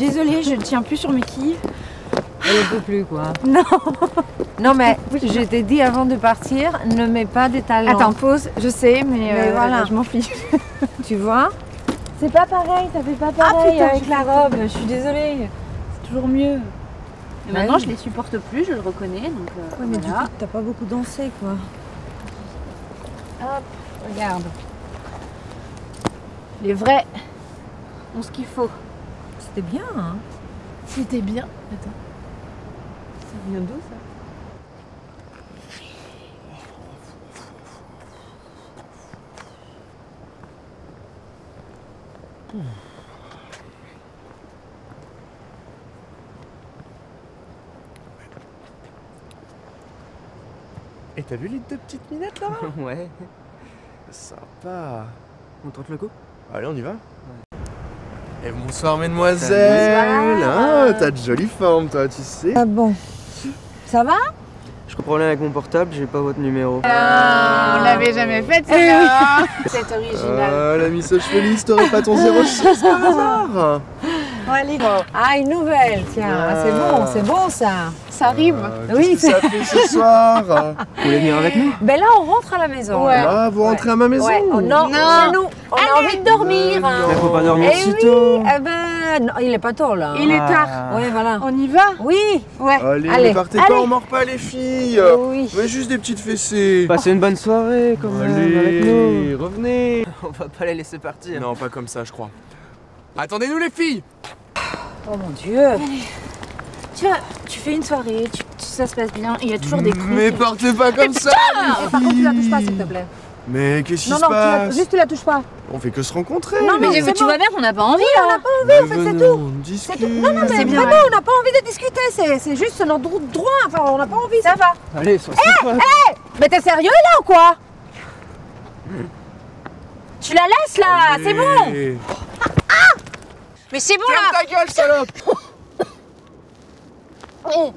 Désolée, je ne tiens plus sur mes quilles. Elle ne peut plus quoi. Non. Non mais je t'ai dit avant de partir, ne mets pas des talons. Attends, pause, je sais, mais, Mais euh, voilà. je m'en fiche. tu vois C'est pas pareil, ça fait pas pareil pareil avec avec la robe, je suis désolée. C'est toujours mieux. Et Bah maintenant, oui. je les supporte plus, je le reconnais, donc euh, Ouais mais du coup t'as pas beaucoup dansé quoi. Hop, regarde. Les vrais ont ce qu'il faut. C'était bien hein. C'était bien. Attends. Ça vient d'où ça? Et t'as vu les deux petites minettes là? Ouais, Sympa. on tente le coup? Allez, on y va Et bonsoir, mesdemoiselles Ah, T'as de jolies formes, toi, tu sais Ah bon. Ça va? Je comprends rien avec mon portable, j'ai pas votre numéro. Ah, on l'avait jamais faite, celle-là. C'est original. Ah, la Miss Felice, t'aurais pas ton 06 par hasard Ah une nouvelle, tiens, Ah. c'est bon, c'est bon ça. Ça rime. Ah, Oui, que ça fait ce soir Vous voulez venir avec nous? Ben là on rentre à la maison. Ouais. Ah, vous rentrez à ma maison Ouais, oh, non, Non. chez nous, on a envie de dormir. Euh, hein. Mais faut pas dormir Eh si oui, tôt eh ben, non, il est pas tôt là. Il est tard. Ouais, voilà. On y va? Oui, Ouais. Allez, Allez, ne partez allez. pas, on mord pas les filles oui. Mais juste des petites fessées Passez une bonne soirée quand même Allez, revenez On va pas les laisser partir. Non, pas comme ça, je crois. Attendez-nous les filles Oh mon dieu. Tu vois, tu fais une soirée, tu, tu- ça se passe bien, il y a toujours des cons. Mais partez pas comme ça les Par contre, tu la touches pas s'il te plaît. Mais qu'est-ce qui Non, se non, tu la- passe juste tu la touches pas. On fait que se rencontrer Non, Mais, mais mais tu bon. vois bien qu'on n'a pas envie On n'a pas envie, en fait, c'est tout. On discute. Tout. Non, non, mais C'est bien, vraiment, ouais. on n'a pas envie de discuter. C'est, juste notre dro- droit. Enfin, on n'a pas envie. Ça va. Allez, sois Eh, sympa. Mais t'es sérieux là ou quoi? Tu la laisses là, c'est bon. Mais c'est bon Ferme là ta gueule, salope oh.